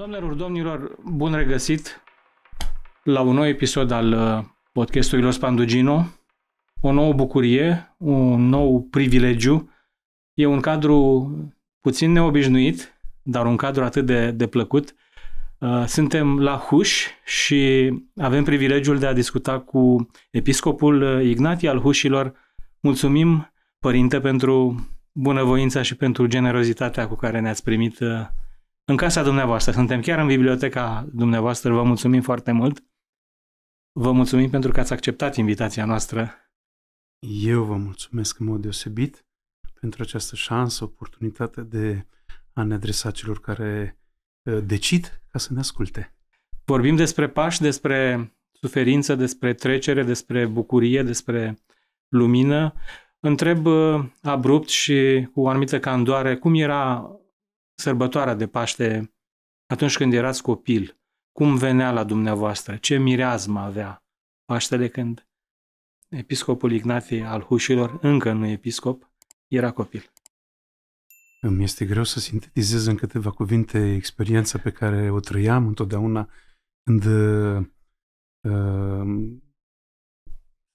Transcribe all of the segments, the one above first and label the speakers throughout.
Speaker 1: Doamnelor, domnilor, bun regăsit la un nou episod al uh, podcastului Los Pandugino. O nouă bucurie, un nou privilegiu. E un cadru puțin neobișnuit, dar un cadru atât de, de plăcut. Uh, suntem la Huș și avem privilegiul de a discuta cu episcopul uh, Ignatie al Hușilor. Mulțumim, părinte, pentru bunăvoința și pentru generozitatea cu care ne-ați primit în casa dumneavoastră. Suntem chiar în biblioteca dumneavoastră. Vă mulțumim foarte mult. Vă mulțumim pentru că ați acceptat invitația noastră.
Speaker 2: Eu vă mulțumesc în mod deosebit pentru această șansă, oportunitate de a ne adresa celor care uh, decid ca să ne asculte.
Speaker 1: Vorbim despre pași, despre suferință, despre trecere, despre bucurie, despre lumină. Întreb uh, abrupt și cu o anumită candoare cum era sărbătoarea de Paște atunci când erați copil? Cum venea la dumneavoastră? Ce mireazmă avea Paștele când episcopul Ignatie al Hușilor, încă nu episcop, era copil?
Speaker 2: Îmi este greu să sintetizez în câteva cuvinte experiența pe care o trăiam întotdeauna când uh,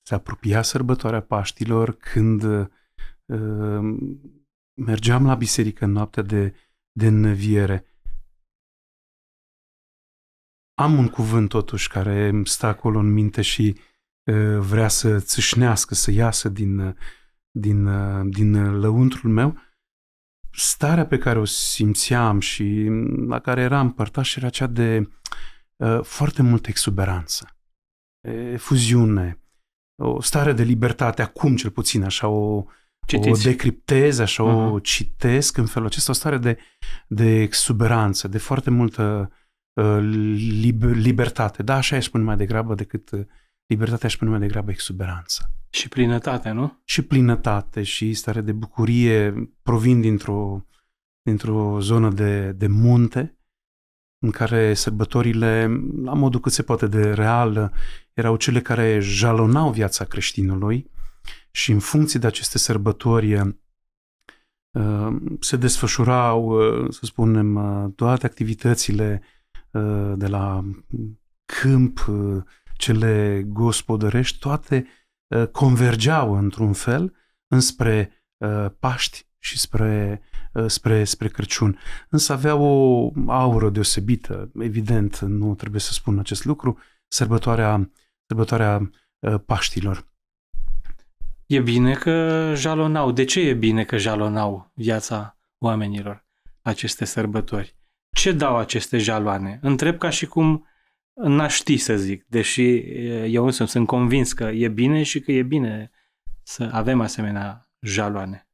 Speaker 2: se apropia sărbătoarea Paștilor, când uh, mergeam la biserică în noaptea de de înviere. Am un cuvânt totuși care îmi stă acolo în minte și uh, vrea să țâșnească, să iasă din, din, uh, din lăuntrul meu. Starea pe care o simțeam și la care eram părtaș era cea de uh, foarte multă exuberanță, efuziune, o stare de libertate, acum cel puțin așa, o, Citiți. o decriptez, așa, uh-huh. o mhm. citesc în felul acesta, o stare de, de exuberanță, de foarte multă uh, liber, libertate. Da, așa aș spune mai degrabă decât uh, libertatea, aș spune mai degrabă exuberanță.
Speaker 1: Și plinătate, nu?
Speaker 2: Și plinătate și stare de bucurie provin dintr-o, dintr-o zonă de, de munte, în care sărbătorile, la modul cât se poate de real, erau cele care jalonau viața creștinului, și în funcție de aceste sărbători uh, se desfășurau, uh, să spunem, uh, toate activitățile de la câmp, cele gospodărești, toate convergeau într-un fel înspre Paști și spre, spre, spre Crăciun. Însă avea o aură deosebită, evident, nu trebuie să spun acest lucru, sărbătoarea, sărbătoarea Paștilor.
Speaker 1: E bine că jalonau. De ce e bine că jalonau viața oamenilor aceste sărbători? Ce dau aceste jaloane? Întreb ca și cum n-aș ști să zic, deși eu însă sunt convins că e bine și că e bine să avem asemenea jaloane.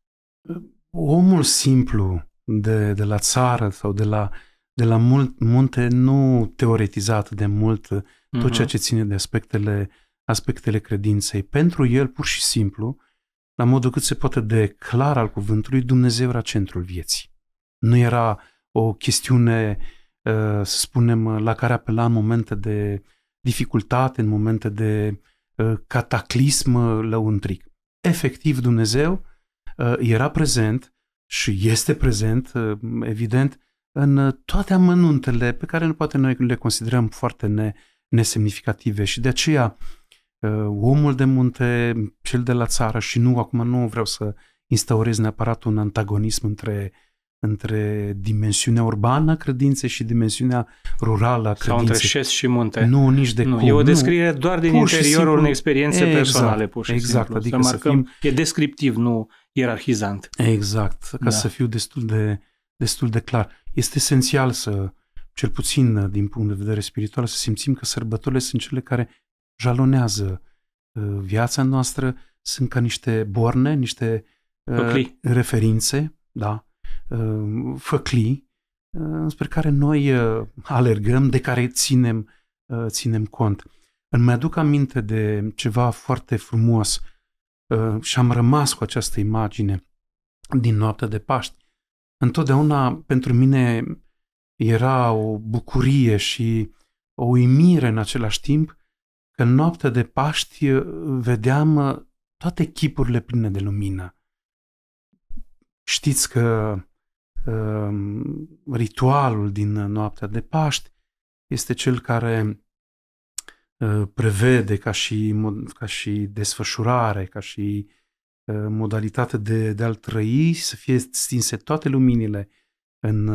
Speaker 2: Omul simplu de, de la țară sau de la, de la mult, munte nu teoretizat de mult tot uh-huh. ceea ce ține de aspectele aspectele credinței. Pentru el, pur și simplu, la modul cât se poate de clar al cuvântului, Dumnezeu era centrul vieții. Nu era o chestiune, uh, să spunem, la care apela în momente de dificultate, în momente de uh, cataclism lăuntric. Efectiv, Dumnezeu uh, era prezent și este prezent, evident, în toate amănuntele pe care poate noi le considerăm foarte ne, nesemnificative și de aceea uh, omul de munte, cel de la țară și nu, acum nu vreau să instaurez neapărat un antagonism între între dimensiunea urbană a credinței și dimensiunea rurală a credinței. Sau
Speaker 1: între șes și munte.
Speaker 2: Nu, nici de
Speaker 1: nu,
Speaker 2: cum.
Speaker 1: E o descriere nu. doar din pur interiorul simplu, unei experiențe exact, personale, pur și
Speaker 2: exact,
Speaker 1: simplu.
Speaker 2: Adică să,
Speaker 1: să fim... E descriptiv, nu ierarhizant.
Speaker 2: Exact, ca da. să fiu destul de, destul de clar. Este esențial să, cel puțin din punct de vedere spiritual, să simțim că sărbătorile sunt cele care jalonează uh, viața noastră, sunt ca niște borne, niște
Speaker 1: uh, făclii.
Speaker 2: referințe, da, uh, făclii, spre care noi alergăm, de care ținem, ținem cont. Îmi aduc aminte de ceva foarte frumos și am rămas cu această imagine din noaptea de Paști. Întotdeauna pentru mine era o bucurie și o uimire în același timp că în noaptea de Paști uh, vedeam uh, toate chipurile pline de lumină. Știți că ritualul din noaptea de Paști este cel care prevede ca și, ca și desfășurare, ca și modalitate de, de a-l trăi, să fie stinse toate luminile în,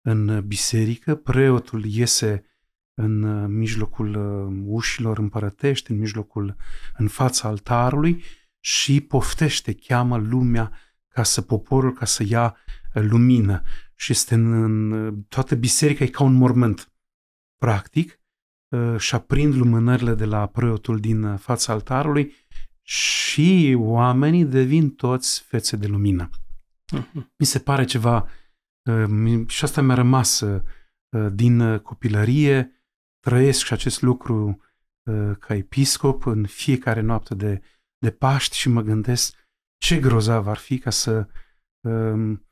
Speaker 2: în biserică, preotul iese în mijlocul ușilor împărătești, în mijlocul, în fața altarului și poftește, cheamă lumea ca să poporul, ca să ia lumină. Și este în, în toată biserica e ca un mormânt. Practic, și aprind lumânările de la preotul din fața altarului și oamenii devin toți fețe de lumină. Mhm. Mi se pare ceva, și asta mi-a rămas din copilărie, trăiesc și acest lucru ca episcop în fiecare noapte de, de Paști și mă gândesc ce grozav ar fi ca să um,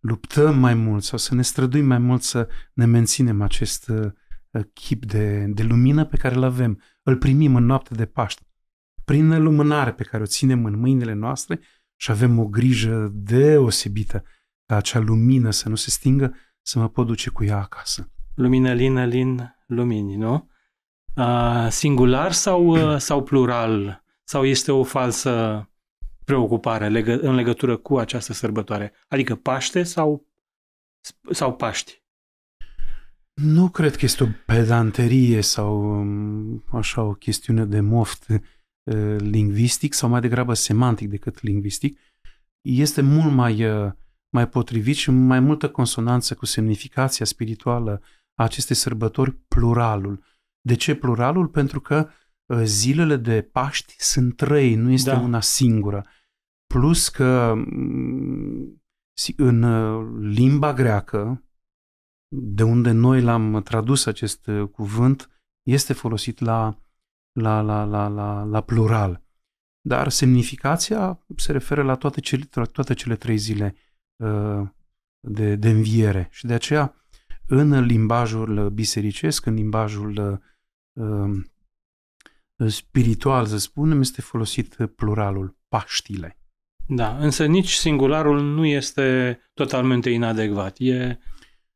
Speaker 2: luptăm mai mult sau să ne străduim mai mult să ne menținem acest uh, chip de, de lumină pe care îl avem. Îl primim în noapte de Paște. Prin lumânare pe care o ținem în mâinile noastre și avem o grijă deosebită ca acea lumină să nu se stingă, să mă pot duce cu ea acasă.
Speaker 1: Lumină, lină, lin, lumini, nu? Uh, singular sau, uh, sau plural? Sau este o falsă preocupare în legătură cu această sărbătoare? Adică Paște sau, sau Paști?
Speaker 2: Nu cred că este o pedanterie sau um, așa o chestiune de moft uh, lingvistic sau mai degrabă semantic decât lingvistic. Este mult mai, uh, mai potrivit și mai multă consonanță cu semnificația spirituală a acestei sărbători, pluralul. De ce pluralul? Pentru că uh, zilele de Paști sunt trei, nu este da. una singură. Plus că mm, în limba greacă, de unde noi l-am tradus acest uh, cuvânt, este folosit la, la, la, la, la, la plural. Dar semnificația se referă la toate cele, la toate cele trei zile uh, de, de înviere. Și de aceea, în limbajul bisericesc, în limbajul uh, spiritual, să spunem, este folosit pluralul, paștile.
Speaker 1: Da, însă nici singularul nu este totalmente inadecvat. E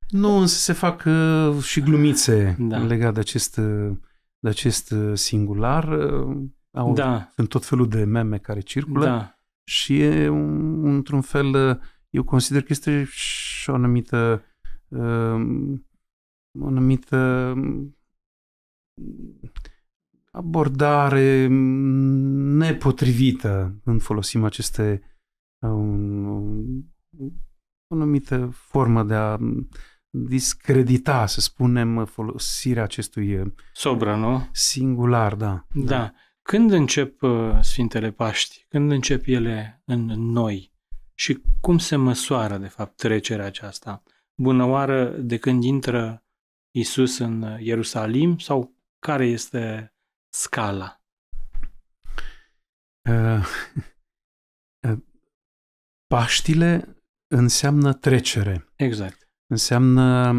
Speaker 2: nu, însă se fac uh, și glumițe da. legate de acest, uh, de acest uh, singular. Uh, au, da. Sunt tot felul de meme care circulă da. și e, un, într-un fel, uh, eu consider că este și o anumită uh, o anumită abordare nepotrivită când folosim aceste un, o anumită formă de a discredita, să spunem, folosirea acestui uh,
Speaker 1: Sobra, nu?
Speaker 2: Singular, da.
Speaker 1: Da. da. Când încep uh, Sfintele Paști? Când încep ele în noi? Și cum se măsoară, de fapt, trecerea aceasta? Bună oară de când intră Isus în Ierusalim sau care este scala? Uh,
Speaker 2: uh, Paștile înseamnă trecere.
Speaker 1: Exact
Speaker 2: înseamnă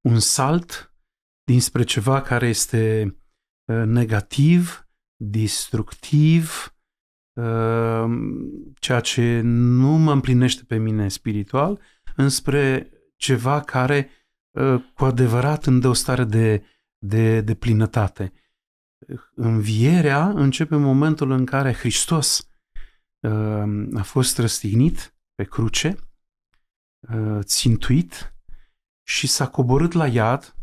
Speaker 2: un salt dinspre ceva care este uh, negativ, destructiv, uh, ceea ce nu mă împlinește pe mine spiritual, înspre ceva care uh, cu adevărat îmi dă o stare de, de, de plinătate. Învierea începe în momentul în care Hristos a fost răstignit pe cruce, Uh, țintuit și s-a coborât la iad,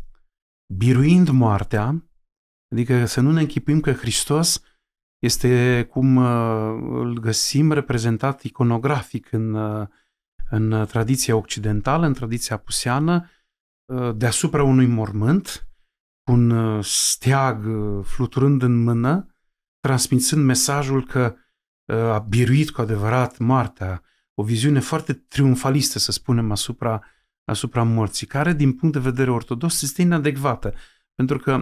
Speaker 2: biruind moartea, adică să nu ne închipuim că Hristos este cum uh, îl găsim reprezentat iconografic în, uh, în tradiția occidentală, în tradiția puseană, deasupra unui mormânt, cu un steag fluturând în mână, transmițând mesajul că a biruit cu adevărat moartea, o viziune foarte triumfalistă, să spunem, asupra, asupra morții, care, din punct de vedere ortodox, este inadecvată. Pentru că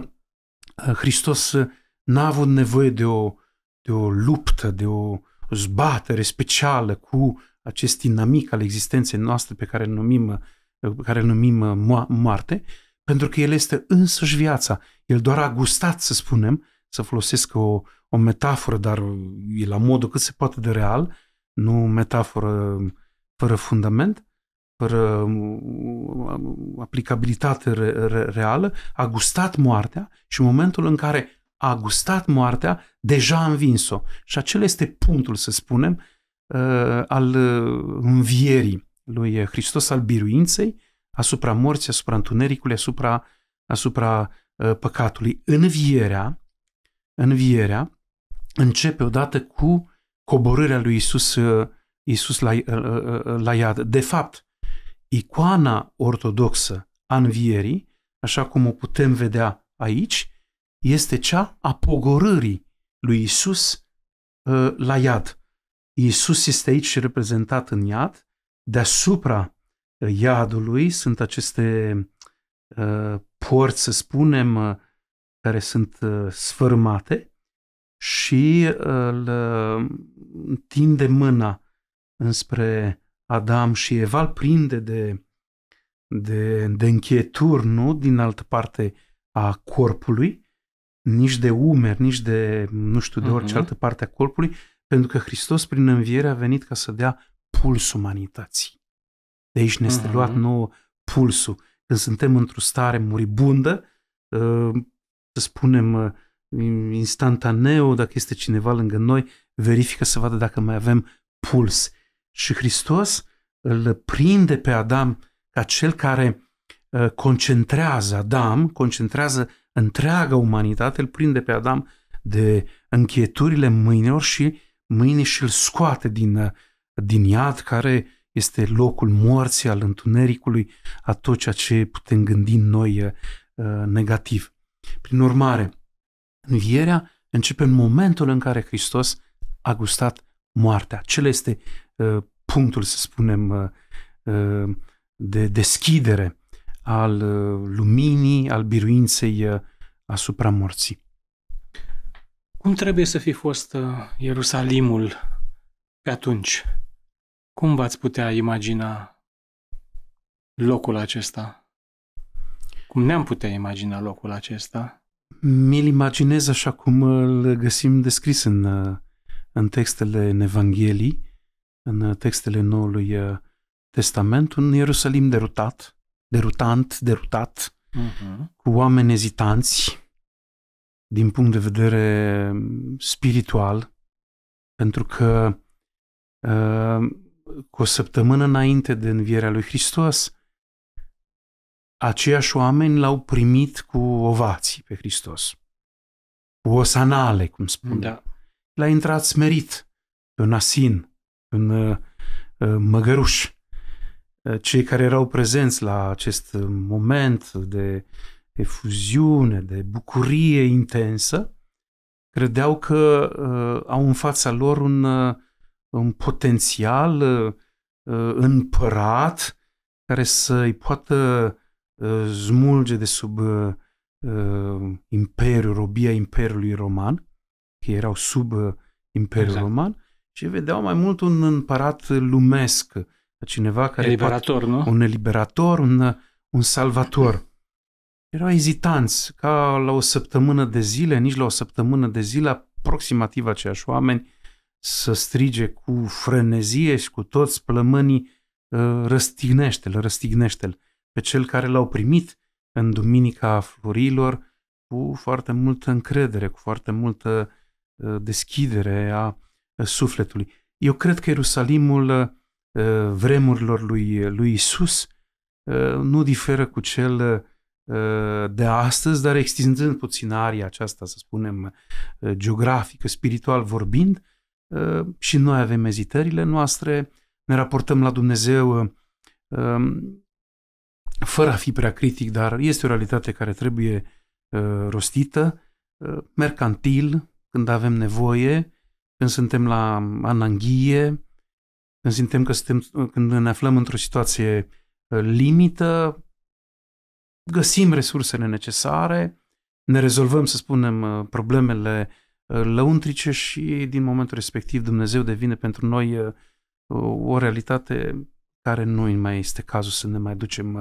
Speaker 2: uh, Hristos uh, n-a avut nevoie de o, de o luptă, de o zbatere specială cu acest dinamic al existenței noastre pe care îl numim, uh, pe care îl numim moarte, pentru că El este însăși viața. El doar a gustat, să spunem, să folosesc o, o metaforă, dar e la modul cât se poate de real, nu metaforă fără fundament, fără um, aplicabilitate re, re, reală, a gustat moartea și în momentul în care a gustat moartea, deja a învins-o. Și acela este punctul, să spunem, uh, al uh, învierii lui Hristos, al biruinței, asupra morții, asupra întunericului, asupra, asupra uh, păcatului. Învierea, învierea începe odată cu coborârea lui Isus, Isus la, la iad. De fapt, icoana ortodoxă a învierii, așa cum o putem vedea aici, este cea a pogorârii lui Isus uh, la iad. Isus este aici reprezentat în iad. Deasupra uh, iadului sunt aceste uh, porți, să spunem, care sunt sfărmate și îl întinde mâna înspre Adam și Eva, îl prinde de, de, de închieturi, nu din altă parte a corpului, nici de umeri, nici de, nu știu, de orice uh-huh. altă parte a corpului, pentru că Hristos prin înviere a venit ca să dea puls umanității. De aici ne este uh-huh. luat nou pulsul. Când suntem într-o stare muribundă, ă, să spunem ă, instantaneu, dacă este cineva lângă noi, verifică să vadă dacă mai avem puls. Și Hristos îl prinde pe Adam ca cel care ă, concentrează, Adam concentrează întreaga umanitate, îl prinde pe Adam de închieturile mâinilor și mâine și îl scoate din, din iad, care este locul morții, al întunericului, a tot ceea ce putem gândi noi uh, negativ. Prin urmare, învierea începe în momentul în care Hristos a gustat moartea. Cel este uh, punctul, să spunem, uh, uh de deschidere al uh, luminii, al biruinței uh, asupra morții.
Speaker 1: Cum trebuie să fi fost uh, Ierusalimul pe atunci? Cum v-ați putea imagina locul acesta? Cum ne-am putea imagina locul acesta?
Speaker 2: Mi-l imaginez așa cum îl găsim descris în, în textele în Evanghelii, în textele Noului Testament, un Ierusalim derutat, derutant, derutat, uh-huh. cu oameni ezitanți din punct de vedere spiritual, pentru că uh, cu o săptămână înainte de învierea lui Hristos, aceiași oameni l-au primit cu ovații pe Hristos, cu osanale, cum spune. Da. L-a intrat smerit pe un asin, un uh, măgăruș. Eh, cei care erau prezenți la acest moment de efuziune, de bucurie intensă, credeau că uh, au în fața lor un, uh, un potențial uh, împărat care să-i poată uh, smulge de sub uh, imperiul, robia Imperiului Roman, că erau sub uh, Imperiul exact. Roman, și vedeau mai mult un împărat lumesc, cineva care...
Speaker 1: Eliberator,
Speaker 2: poate, nu? Un eliberator, un, un salvator. Erau ezitanți, ca la o săptămână de zile, nici la o săptămână de zile, aproximativ aceiași oameni, să strige cu frenezie și cu toți plămânii ă, răstignește-l, răstignește-l pe cel care l-au primit în Duminica Florilor cu foarte multă încredere, cu foarte multă ă, deschidere a sufletului. Eu cred că Ierusalimul Uh, vremurilor lui, lui Isus uh, nu diferă cu cel uh, de astăzi, dar extinzând puțin aria aceasta, să spunem, geografică, spiritual vorbind, și noi avem ezitările noastre, ne raportăm la Dumnezeu um, fără a fi prea critic, dar este o realitate care trebuie rostită, mercantil, când avem nevoie, când suntem la ananghie, când simtem că suntem, când ne aflăm într-o situație uh, limită, găsim resursele necesare, ne rezolvăm, să spunem, uh, problemele uh, lăuntrice și din momentul respectiv Dumnezeu devine pentru noi o realitate care nu mai este cazul să ne mai ducem,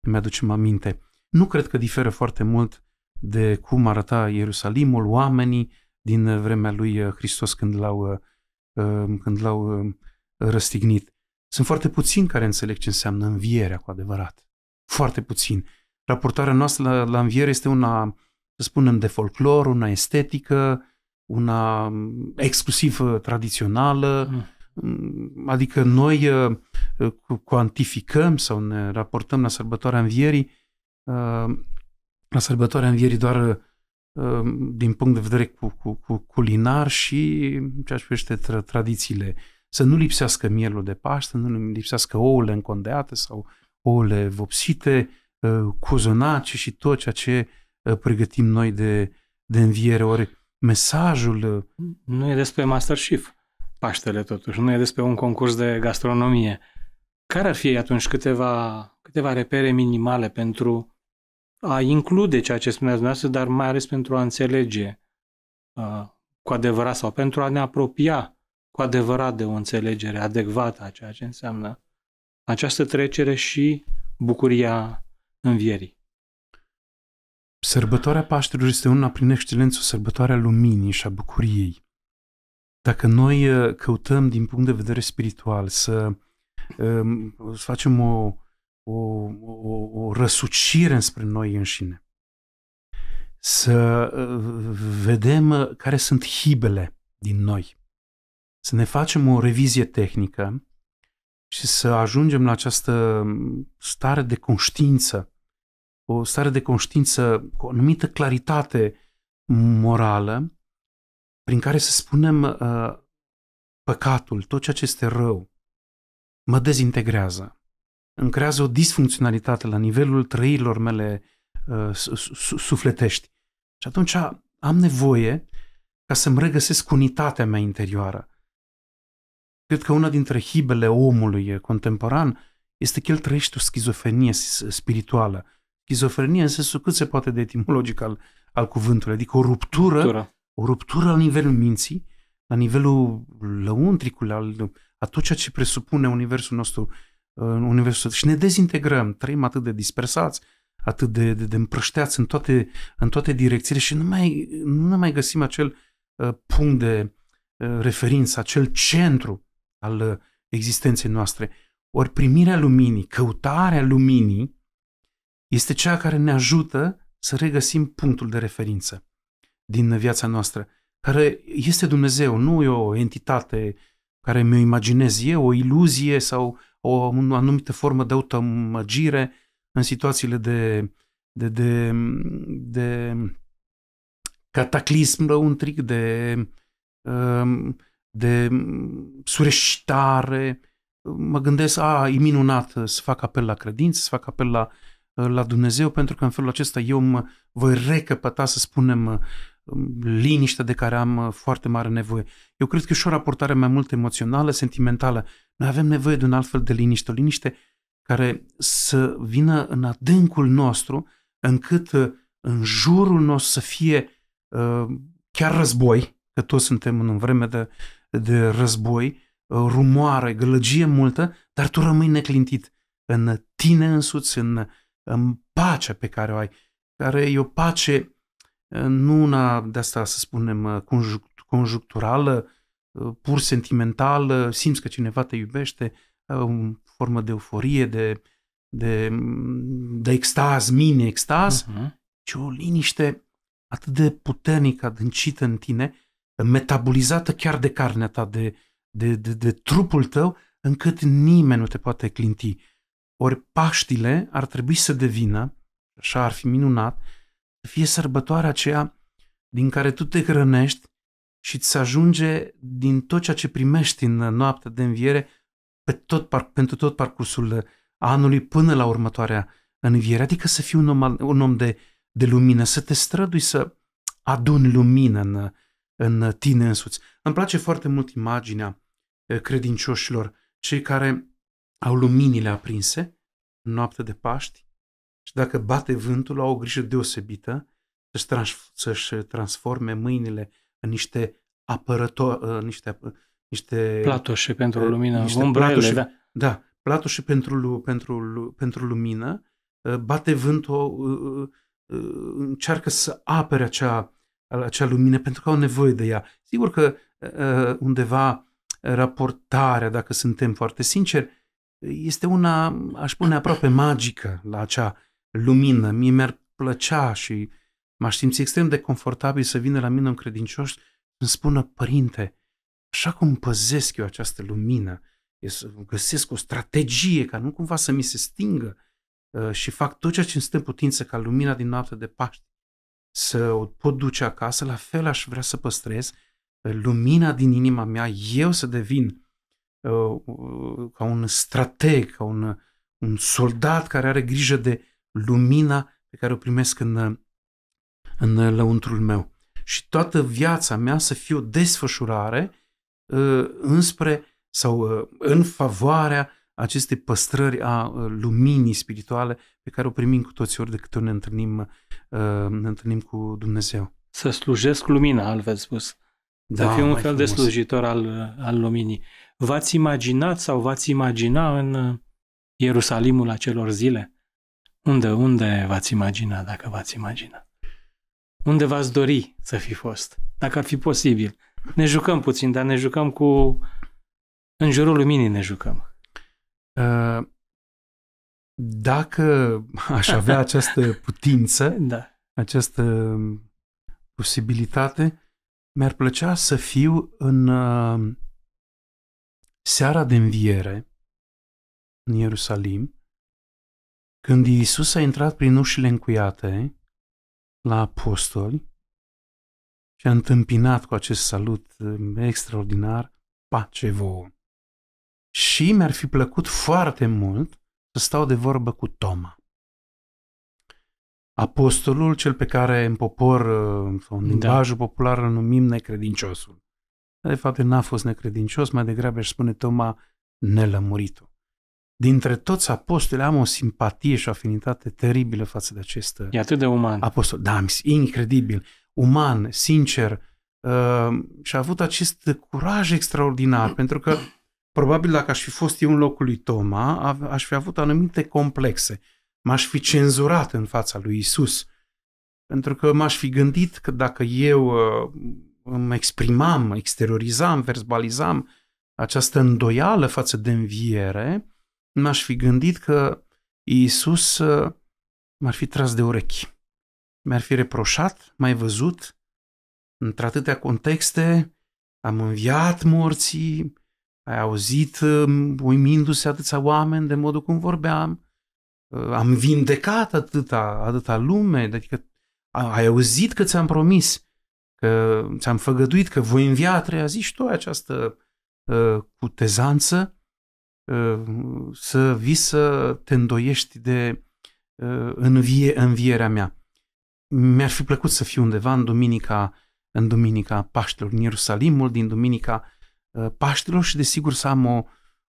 Speaker 2: ne mai aducem aminte. Nu cred că diferă foarte mult de cum arăta Ierusalimul, oamenii din vremea lui Hristos când l-au, când l-au răstignit. Sunt foarte puțini care înțeleg ce înseamnă învierea cu adevărat. Foarte puțin. Raportarea noastră la, la înviere este una, să spunem, de folclor, una estetică, una mm, exclusiv uh, tradițională, mm. mm. adică noi uh, cuantificăm sau ne raportăm la sărbătoarea învierii, uh, la sărbătoarea învierii doar din punct de vedere cu, cu, cu culinar și ceea ce privește tra- tradițiile. Să nu lipsească mielul de Paște, să nu lipsească ouăle încondeate sau ouăle vopsite, cozonace și tot ceea ce pregătim noi de, de înviere. Ori mesajul...
Speaker 1: Nu e despre Masterchef, Paștele totuși, nu e despre un concurs de gastronomie. Care ar fi atunci câteva, câteva repere minimale pentru a include ceea ce spuneați dumneavoastră, dar mai ales pentru a înțelege uh, cu adevărat sau pentru a ne apropia cu adevărat de o înțelegere adecvată a ceea ce înseamnă această trecere și bucuria învierii.
Speaker 2: Sărbătoarea Paștelor este una prin excelență o sărbătoare a luminii și a bucuriei. Dacă noi uh, căutăm din punct de vedere spiritual să, um, să facem o, o, o, o răsucire înspre noi înșine, să uh, vedem uh, care sunt hibele din noi, să ne facem o revizie tehnică și să ajungem la această um, stare de conștiință o stare de conștiință cu o anumită claritate morală, prin care să spunem uh, păcatul, tot ceea ce este rău, mă dezintegrează, îmi creează o disfuncționalitate la nivelul trăirilor mele uh, sufletești. Și atunci am nevoie ca să-mi regăsesc unitatea mea interioară. Cred că una dintre hibele omului contemporan este că el trăiește o schizofrenie spirituală. Schizofrenie în sensul cât se poate de etimologic al, al cuvântului, adică o ruptură, ruptură, o ruptură la nivelul minții, la nivelul lăuntricului, al, a tot ceea ce presupune universul nostru, uh, universul și ne dezintegrăm, trăim atât de dispersați, atât de, de, de împrășteați în toate, în toate direcțiile și nu mai, nu mai găsim acel uh, punct de uh, referință, acel centru al uh, existenței noastre. Ori primirea luminii, căutarea luminii, este cea care ne ajută să regăsim punctul de referință din viața noastră, care este Dumnezeu, nu e o entitate care mi-o imaginez eu, o iluzie sau o anumită formă de automăgire în situațiile de, de, de, de cataclism răuntric, de, um, de sureșitare. Mă gândesc, a, e minunat să fac apel la credință, să fac apel la la Dumnezeu, pentru că în felul acesta eu mă voi recăpăta, să spunem, liniștea de care am foarte mare nevoie. Eu cred că e și o raportare mai mult emoțională, sentimentală. Noi avem nevoie de un alt fel de liniște, o liniște care să vină în adâncul nostru, încât în jurul nostru să fie chiar război, că toți suntem în vreme de, de război, rumoare, gălăgie multă, dar tu rămâi neclintit în tine însuți, în în pacea pe care o ai, care e o pace uh, nu una de asta, să spunem, uh, conjuncturală, uh, pur sentimentală, simți că cineva te iubește, o formă de euforie, de, de, de extaz, mini-extaz, uh-huh. ci o liniște atât de puternică, adâncită în tine, metabolizată chiar de carnea ta, de, de, de, de trupul tău, încât nimeni nu te poate clinti. Ori Paștile ar trebui să devină, așa ar fi minunat, să fie sărbătoarea aceea din care tu te hrănești și îți ajunge din tot ceea ce primești în noaptea de înviere pe tot, pentru tot parcursul anului până la următoarea înviere. Adică să fii un om, un om de, de lumină, să te strădui să aduni lumină în, în tine însuți. Îmi place foarte mult imaginea eh, credincioșilor, cei care au luminile aprinse în noapte de Paști și dacă bate vântul, au o grijă deosebită să-și, trans- să-și transforme mâinile în niște apărători, uh, niște,
Speaker 1: niște platoșe pentru uh, lumină, niște umbrele, platoșe, da.
Speaker 2: Da, platoșe pentru, pentru, pentru lumină, uh, bate vântul, încearcă să apere acea, acea lumină pentru că au nevoie de ea. Sigur că undeva raportarea, dacă suntem foarte sinceri, este una, aș spune, aproape magică la acea lumină. Mie mi-ar plăcea și m-aș simți extrem de confortabil să vină la mine un credincios să-mi spună, părinte, așa cum păzesc eu această lumină, să găsesc o strategie ca nu cumva să mi se stingă uh, și fac tot ceea ce îmi stă în putință ca lumina din noapte de Paște să o pot duce acasă, la fel aș vrea să păstrez uh, lumina din inima mea, eu să devin uh, ca un strateg, ca un, un soldat care are grijă de lumina pe care o primesc în, în lăuntrul meu. Și toată viața mea să fie o desfășurare uh, înspre sau uh, în favoarea acestei păstrări a uh, luminii spirituale pe care o primim cu toți ori de câte ori ne întâlnim, uh, ne întâlnim cu Dumnezeu.
Speaker 1: Să slujesc lumina, altfel spus. Da, să fiu un fel frumos. de slujitor al, al luminii. V-ați imaginat sau v-ați imagina în Ierusalimul acelor zile? Unde, unde v-ați imagina, dacă v-ați imagina? Unde v-ați dori să fi fost, dacă ar fi posibil? Ne jucăm puțin, dar ne jucăm cu... În jurul luminii ne jucăm. Uh,
Speaker 2: dacă aș avea această putință,
Speaker 1: da.
Speaker 2: această posibilitate, mi-ar plăcea să fiu în uh, seara de înviere în Ierusalim, când Iisus a intrat prin ușile încuiate la apostoli și a întâmpinat cu acest salut um, extraordinar, pace vouă. Și mi-ar fi plăcut foarte mult să stau de vorbă cu Toma. Apostolul, cel pe care în popor uh, sau în da. limbajul da. popular îl numim necredinciosul. De fapt, n-a fost necredincios, mai degrabă își spune Toma nelămuritul dintre toți apostoli am o simpatie și o afinitate teribilă față de acest
Speaker 1: e atât de uman.
Speaker 2: apostol. Da, incredibil, uman, sincer uh, și a avut acest curaj extraordinar, pentru că probabil dacă aș fi fost eu în locul lui Toma, aș fi avut anumite complexe. M-aș fi cenzurat în fața lui Isus. Pentru că m-aș fi gândit că dacă eu uh, îmi exprimam, exteriorizam, verbalizam această îndoială față de înviere, m-aș fi gândit că Iisus uh, m-ar fi tras de urechi. Mi-ar fi reproșat, mai văzut, într-atâtea contexte, am înviat morții, ai auzit um, uimindu-se atâția oameni de modul cum vorbeam, uh, am vindecat atâta, atâta lume, adică ai auzit că ți-am promis, că ți-am făgăduit că voi învia a treia zi și tu ai această uh, cutezanță să vii să te îndoiești de uh, învie, învierea mea. Mi-ar fi plăcut să fiu undeva în duminica, în duminica Paștelor, în Ierusalimul, din duminica uh, Paștelor și desigur să am o,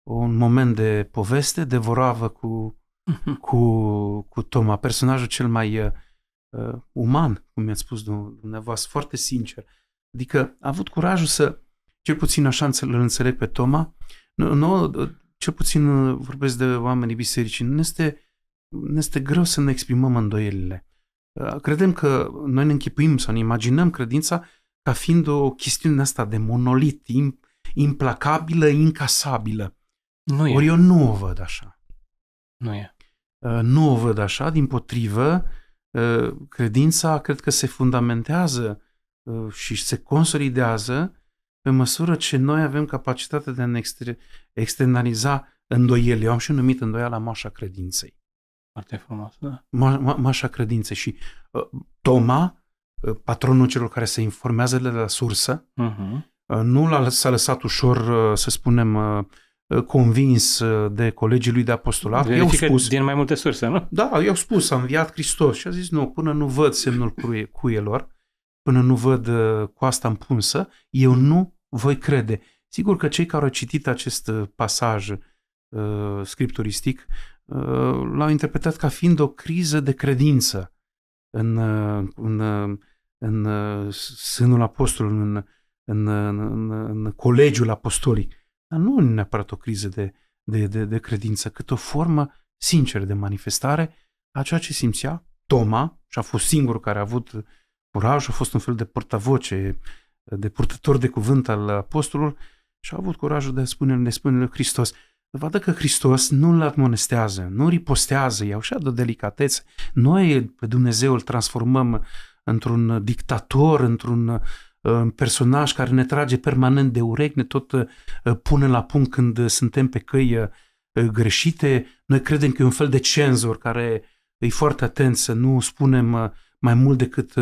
Speaker 2: un moment de poveste, de voravă cu, cu, cu Toma, personajul cel mai uh, uman, cum mi-ați spus dumneavoastră, foarte sincer. Adică a avut curajul să, cel puțin așa îl înțeleg pe Toma, nu, nu, cel puțin uh, vorbesc de oamenii bisericii, nu este, nu este greu să ne exprimăm îndoielile. Uh, credem că noi ne închipuim sau ne imaginăm credința ca fiind o chestiune asta de monolit, implacabilă, incasabilă.
Speaker 1: Nu e.
Speaker 2: Ori eu nu o văd așa.
Speaker 1: Nu e.
Speaker 2: Uh, nu o văd așa, din potrivă, credința cred că se fundamentează și se consolidează pe măsură ce noi avem capacitatea de a ne externaliza îndoieli. Eu am și numit îndoiala mașa credinței.
Speaker 1: Foarte frumos, da.
Speaker 2: Ma- ma- mașa credinței. Și uh, Toma, uh, patronul celor care se informează de la sursă, uh-huh. Uh, nu l-a, s-a lăsat ușor, uh, să spunem, uh, uh convins uh, de colegii lui de apostolat.
Speaker 1: i spus, din mai multe surse, nu?
Speaker 2: Da, i-au spus, a înviat Hristos și a zis, nu, până nu văd semnul cuielor, până nu văd uh, coasta împunsă, eu nu voi crede. Sigur că cei care au citit acest uh, pasaj uh, scripturistic uh, l-au interpretat ca fiind o criză de credință în, uh, în, uh, în uh, sânul apostolului, în, în, în, în colegiul apostolic. Dar nu neapărat o criză de, de, de, de credință, cât o formă sinceră de manifestare a ceea ce simțea Toma, și a fost singurul care a avut curaj, a fost un fel de portavoce de purtător de cuvânt al apostolului și a avut curajul de a spune, de spune lui Hristos, vadă că Hristos nu îl admonestează, nu ripostează, e așa de delicatețe. Noi pe Dumnezeu îl transformăm într-un dictator, într-un uh, personaj care ne trage permanent de urechi, ne tot uh, pune la punct când suntem pe căi uh, greșite. Noi credem că e un fel de cenzor care e foarte atent să nu spunem mai mult decât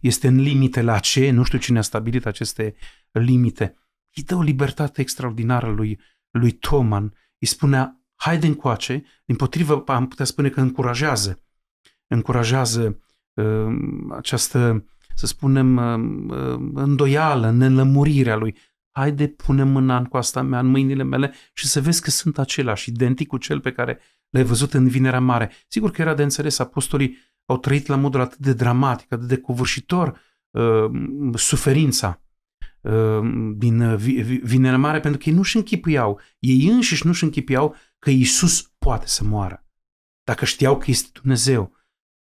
Speaker 2: este în limite la ce, nu știu cine a stabilit aceste limite. Îi dă o libertate extraordinară lui, lui Toman. Îi spunea, haide încoace, din potrivă am putea spune că încurajează. Încurajează uh, această, să spunem, uh, uh, îndoială, nelămurirea lui. Haide, pune mâna în coasta mea, în mâinile mele și să vezi că sunt același, identic cu cel pe care l-ai văzut în Vinerea Mare. Sigur că era de înțeles, apostolii au trăit la modul atât de dramatic, atât de covârșitor uh, suferința uh, din uh, Vinerea Mare, pentru că ei nu-și închipuiau, ei înșiși nu-și închipuiau că Iisus poate să moară. Dacă știau că este Dumnezeu.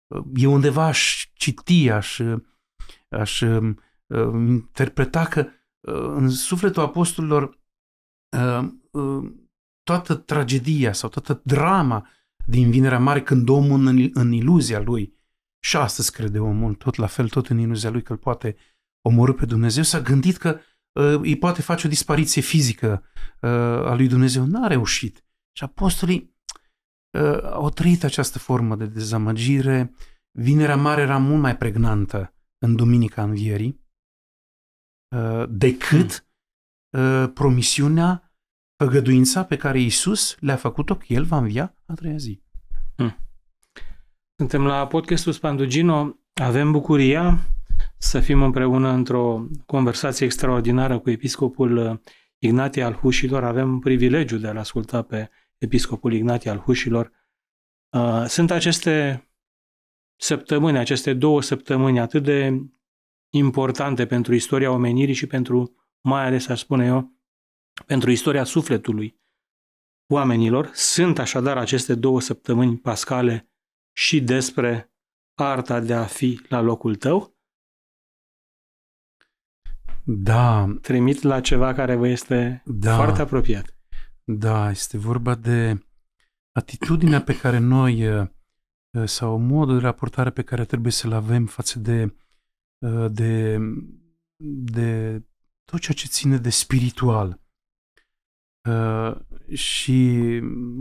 Speaker 2: Uh, eu undeva aș citi, aș, uh, aș uh, interpreta că uh, în sufletul apostolilor uh, uh, toată tragedia sau toată drama din Vinerea Mare când omul în, în iluzia lui și astăzi crede omul tot la fel, tot în iluzia lui că îl poate omorâ pe Dumnezeu, s-a gândit că uh, îi poate face o dispariție fizică uh, a lui Dumnezeu. N-a reușit. Și apostolii uh, au trăit această formă de dezamăgire. Vinerea Mare era mult mai pregnantă în Duminica Învierii uh, decât hmm. uh, promisiunea, făgăduința pe care Iisus le-a făcut-o că El va învia a treia zi. Hmm.
Speaker 1: Suntem la podcastul Spandugino. Avem bucuria să fim împreună într-o conversație extraordinară cu episcopul uh, Ignatie al Hușilor. Avem privilegiul de a-l asculta pe episcopul Ignatie al Hușilor. Uh, sunt aceste săptămâni, aceste două săptămâni atât de importante pentru istoria omenirii și pentru, mai ales aș spune eu, pentru istoria sufletului oamenilor. Sunt așadar aceste două săptămâni pascale și despre arta de a fi la locul tău?
Speaker 2: Da.
Speaker 1: Trimit la ceva care vă este da. foarte apropiat.
Speaker 2: Da, este vorba de atitudinea pe care noi uh, sau modul de raportare pe care trebuie să-l avem față de, uh, de, de tot ceea ce ține de spiritual. Uh, și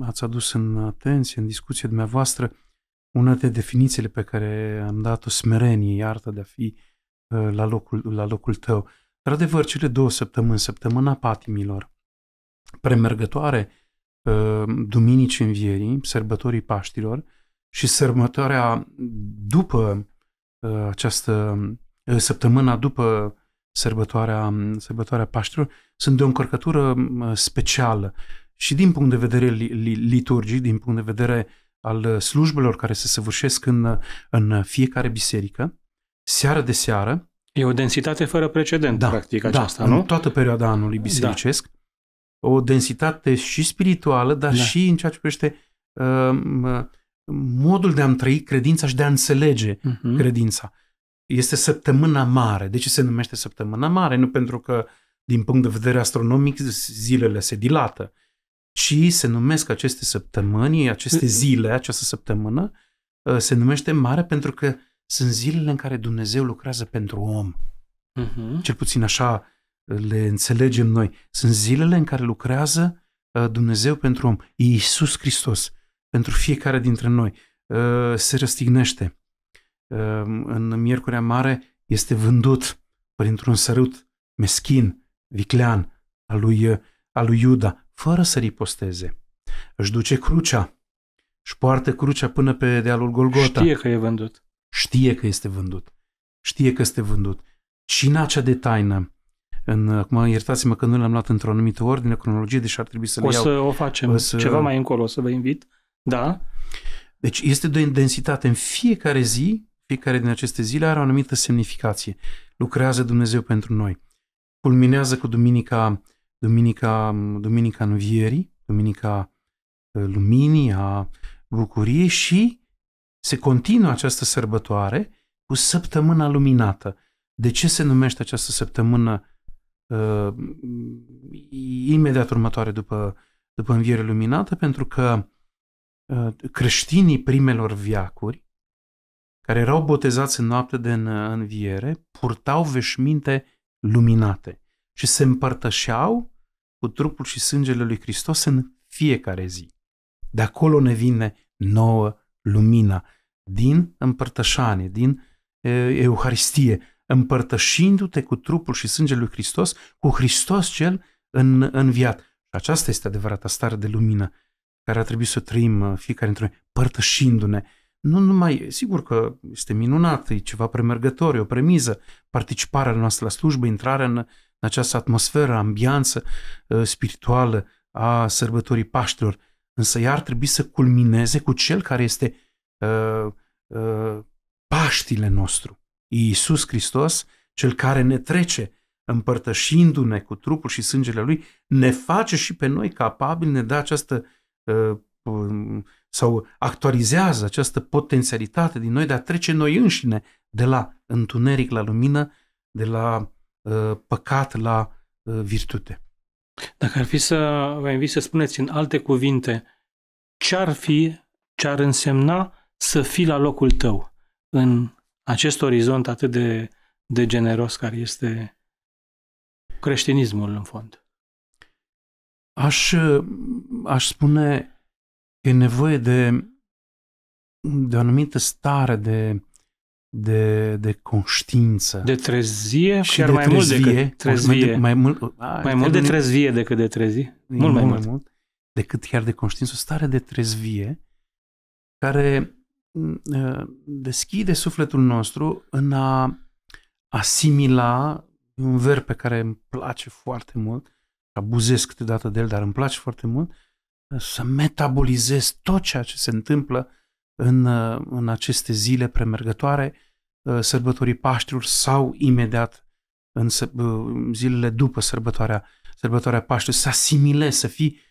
Speaker 2: ați adus în atenție, în discuția dumneavoastră, una de definițiile pe care am dat-o smerenie, arta de a fi la locul, la locul tău. Într-adevăr, cele două săptămâni, săptămâna patimilor, premergătoare uh, Duminicii Învierii, sărbătorii Paștilor și sărbătoarea după uh, această uh, săptămâna după sărbătoarea, sărbătoarea Paștilor, sunt de o încărcătură specială și din punct de vedere liturgic, din punct de vedere al slujbelor care se săvârșesc în, în fiecare biserică, seară de seară,
Speaker 1: E o densitate fără precedent, da, practic,
Speaker 2: da,
Speaker 1: aceasta, nu?
Speaker 2: în toată perioada anului bisericesc. Da. O densitate și spirituală, dar da. și în ceea ce privește uh, modul de a-mi trăi credința și de a înțelege uh-huh. credința. Este săptămâna mare. De ce se numește săptămâna mare? Nu pentru că, din punct de vedere astronomic, zilele se dilată, ci se numesc aceste săptămâni, aceste zile, această săptămână, uh, se numește mare pentru că sunt zilele în care Dumnezeu lucrează pentru om. Uh-huh. Cel puțin așa uh, le înțelegem noi. Sunt zilele în care lucrează uh, Dumnezeu pentru om. Iisus Hristos, pentru fiecare dintre noi, uh, se răstignește. În Miercurea Mare este vândut printr-un sărut meschin, viclean, al lui, al lui Iuda, fără să riposteze. Își duce crucea, își poartă crucea până pe dealul Golgota.
Speaker 1: Știe că e vândut.
Speaker 2: Știe că este vândut. Știe că este vândut. Cine acea de taină, în, acum iertați-mă că nu l-am luat într-o anumită ordine, cronologie, deși ar trebui să le
Speaker 1: o
Speaker 2: iau.
Speaker 1: O să o facem o să... ceva mai încolo, o să vă invit. Da.
Speaker 2: Deci este de o densitate în fiecare zi, fiecare din aceste zile are o anumită semnificație. Lucrează Dumnezeu pentru noi. Culminează cu Duminica, Duminica, Duminica Învierii, Duminica uh, Luminii, a bucuriei și se continuă această sărbătoare cu săptămâna luminată. De ce se numește această săptămână uh, imediat următoare după după înviere luminată, pentru că uh, creștinii primelor viacuri, care erau botezați în noapte de înviere, purtau veșminte luminate și se împărtășeau cu trupul și sângele lui Hristos în fiecare zi. De acolo ne vine nouă lumina, din împărtășanie, din Euharistie, împărtășindu-te cu trupul și sângele lui Hristos, cu Hristos cel în, înviat. Și aceasta este adevărata stare de lumină care ar trebui să o trăim uh, fiecare dintre noi, părtășindu-ne. Nu numai, sigur că este minunat, e ceva premergător, e o premiză, participarea noastră la slujbă, intrarea în, în această atmosferă, ambianță uh, spirituală a sărbătorii Paștilor, însă ea ar trebui să culmineze cu cel care este uh, uh, Paștile nostru. Iisus Hristos, cel care ne trece împărtășindu-ne cu trupul și sângele Lui, ne face și pe noi capabili, ne dă această uh, um, sau actualizează această potențialitate din noi de a trece noi înșine de la întuneric la lumină, de la uh, păcat la uh, virtute.
Speaker 1: Dacă ar fi să vă invit să spuneți în alte cuvinte ce ar fi, ce ar însemna să fii la locul tău în acest orizont atât de, de generos care este creștinismul în fond?
Speaker 2: Aș, aș spune că e nevoie de, de o anumită stare de, de, de conștiință.
Speaker 1: De trezie și chiar de mai trezvie, mult decât trezvie. Mai, mai, mult, a, mai mult de trezvie decât de trezi. Mult mai mult. mai mult.
Speaker 2: Decât chiar de conștiință. O stare de trezvie care Ă, deschide sufletul nostru în a asimila un verb pe care îmi place foarte mult, abuzez câteodată de el, dar îmi place foarte mult, să metabolizez tot ceea ce se întâmplă în, în aceste zile premergătoare, ă, sărbătorii Paștilor sau imediat în zilele după sărbătoarea, sărbătoarea Paștilor, să asimilez, să fii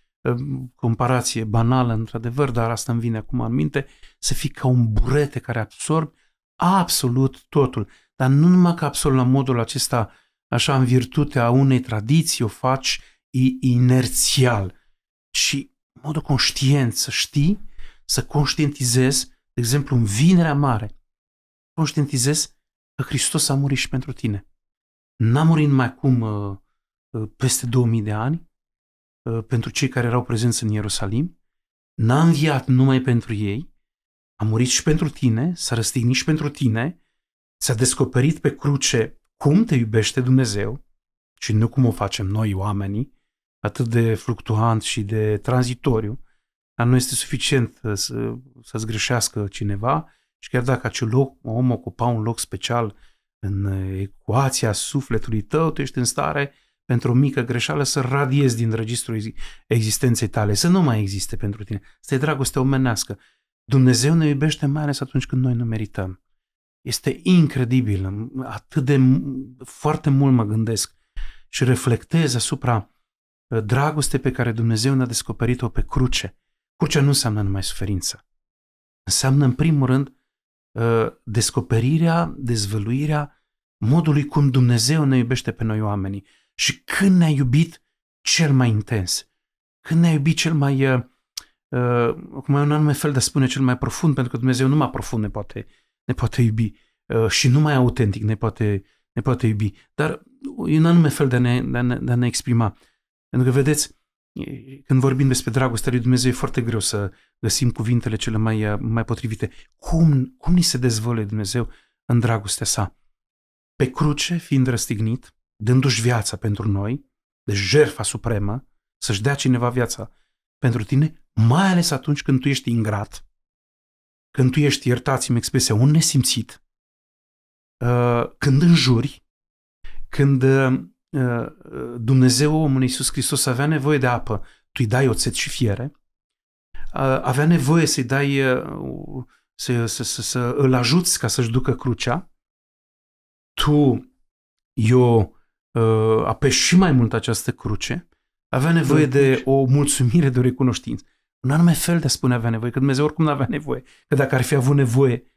Speaker 2: comparație banală, într-adevăr, dar asta îmi vine acum în minte, să fii ca un burete care absorb absolut totul. Dar nu numai că absorb la modul acesta, așa, în virtutea unei tradiții, o faci inerțial, ci în modul conștient, să știi, să conștientizezi, de exemplu, în Vinerea Mare, conștientizezi că Hristos a murit și pentru tine. N-a murit mai acum uh, uh, peste 2000 de ani, Uh, pentru cei care erau prezenți în Ierusalim, n-a înviat numai pentru ei, a murit și pentru tine, s-a răstignit și pentru tine, ți-a descoperit pe cruce cum te iubește Dumnezeu și nu cum o facem noi oamenii, atât de fluctuant și de tranzitoriu, dar nu este suficient uh, să, să-ți greșească cineva și chiar dacă acel loc, om ocupa un loc special în ecuația sufletului tău, tu ești în stare pentru o mică greșeală să radiezi din registrul existenței tale, să nu mai existe pentru tine. Asta e dragoste omenească. Dumnezeu ne iubește mai ales atunci când noi nu merităm. Este incredibil, atât de foarte mult mă gândesc și reflectez asupra uh, dragoste pe care Dumnezeu ne-a descoperit-o pe cruce. Crucea nu înseamnă numai suferință. Înseamnă, în primul rând, uh, descoperirea, dezvăluirea modului cum Dumnezeu ne iubește pe noi oamenii și când ne-a iubit cel mai intens, când ne-a iubit cel mai, uh, uh, cum e un anume fel de a spune, cel mai profund, pentru că Dumnezeu numai profund ne poate, ne poate iubi uh, și numai autentic ne poate, ne poate iubi, dar e un anume fel de a ne, de a ne, de a ne exprima. Pentru că, vedeți, când vorbim despre dragostea lui Dumnezeu, e foarte greu să găsim cuvintele cele mai, uh, mai potrivite. Cum, cum ni se dezvăluie Dumnezeu în dragostea sa? Pe cruce, fiind răstignit, dându-și viața pentru noi, de jertfa supremă, să-și dea cineva viața pentru tine, mai ales atunci când tu ești ingrat, când tu ești, iertați-mi expresia, un nesimțit, uh, când înjuri, când uh, uh, Dumnezeu, omul Iisus Hristos, avea nevoie de apă, tu îi dai oțet și fiere, avea nevoie să-i dai, să, să, să, să îl ajuți ca să-și ducă crucea, tu eu uh, apeși și mai mult această cruce, avea nevoie de o mulțumire, de o recunoștință. Un anume fel de a spune avea nevoie, că Dumnezeu oricum nu avea nevoie. Că dacă ar fi avut nevoie,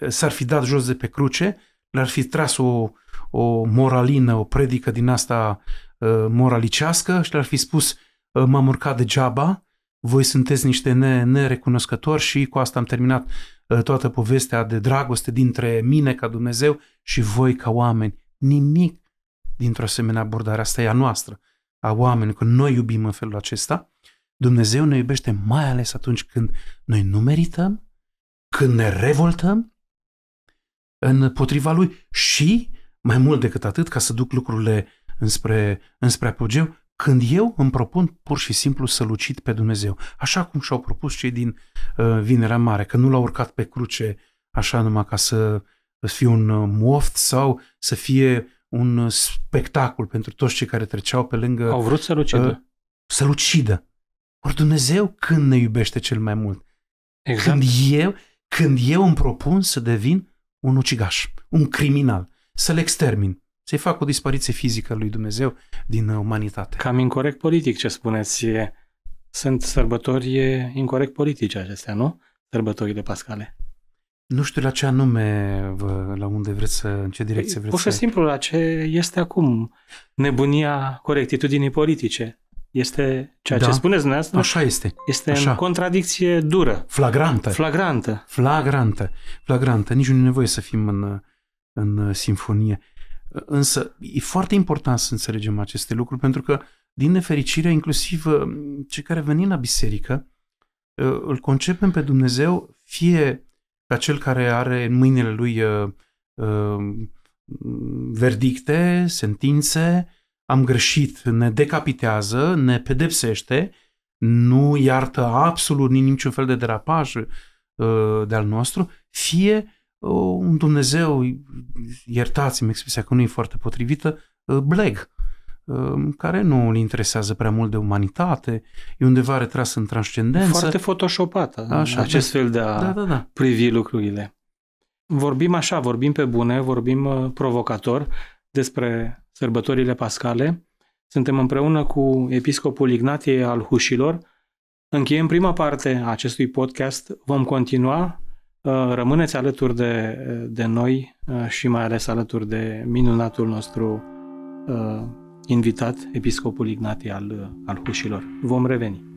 Speaker 2: uh, s-ar fi dat jos de pe cruce, l-ar fi tras o, o moralină, o predică din asta uh, moralicească și le-ar fi spus m-am urcat degeaba, voi sunteți niște ne- nerecunoscători și cu asta am terminat toată povestea de dragoste dintre mine ca Dumnezeu și voi ca oameni. Nimic dintr-o asemenea abordare. Asta e a noastră, a oameni, că noi iubim în felul acesta. Dumnezeu ne iubește mai ales atunci când noi nu merităm, când ne revoltăm împotriva Lui și, mai mult decât atât, ca să duc lucrurile înspre, înspre apogeu, când eu îmi propun pur și simplu să lucit pe Dumnezeu, așa cum și-au propus cei din uh, Vinerea Mare, că nu l-au urcat pe cruce așa numai ca să fie un uh, moft sau să fie un uh, spectacol pentru toți cei care treceau pe lângă...
Speaker 1: Au vrut să-l ucidă. Uh,
Speaker 2: să-l ucidă. Ori Dumnezeu când ne iubește cel mai mult?
Speaker 1: Exact.
Speaker 2: Când eu, când eu îmi propun să devin un ucigaș, un criminal, să-l extermin, să-i fac o dispariție fizică lui Dumnezeu din umanitate.
Speaker 1: Cam incorrect politic ce spuneți. Sunt sărbători incorrect politice acestea, nu? Sărbătorile pascale.
Speaker 2: Nu știu la ce anume, la unde vreți să, în ce direcție vreți
Speaker 1: Pur și simplu la ce este acum nebunia corectitudinii politice. Este ceea da. ce spuneți dumneavoastră.
Speaker 2: Așa este.
Speaker 1: Este
Speaker 2: Așa.
Speaker 1: în contradicție dură.
Speaker 2: Flagrantă.
Speaker 1: Flagrantă.
Speaker 2: Flagrantă. Flagrantă. Nici nu e nevoie să fim în, în sinfonie. Însă e foarte important să înțelegem aceste lucruri pentru că, din nefericire, inclusiv cei care venim la biserică, îl concepem pe Dumnezeu fie ca cel care are în mâinile lui uh, uh, verdicte, sentințe, am greșit, ne decapitează, ne pedepsește, nu iartă absolut niciun fel de derapaj uh, de-al nostru, fie uh, un Dumnezeu, iertați-mi expresia că nu e foarte potrivită, uh, bleg, uh, care nu îl interesează prea mult de umanitate, e undeva retras în transcendență.
Speaker 1: Foarte photoshopată Așa, acest da. fel de a da, da, da. privi lucrurile. Vorbim așa, vorbim pe bune, vorbim uh, provocator despre sărbătorile pascale. Suntem împreună cu episcopul Ignatie al Hușilor. Încheiem prima parte a acestui podcast. Vom continua. Uh, rămâneți alături de, de noi uh, și mai ales alături de minunatul nostru uh, invitat, episcopul Ignatie al, al Hușilor. Vom reveni.